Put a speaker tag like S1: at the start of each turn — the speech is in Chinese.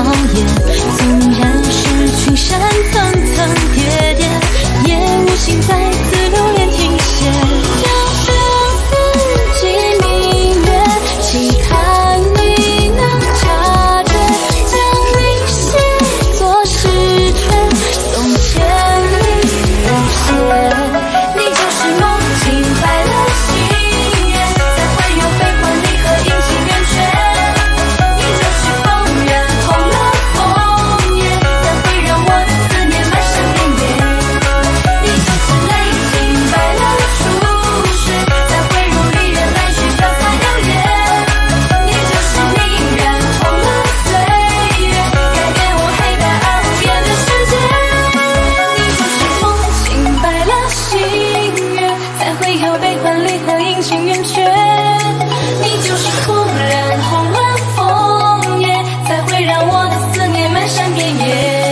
S1: 摇曳纵然是群山层层叠叠情圆缺，你就是忽然红了枫叶，才会让我的思念漫山遍野。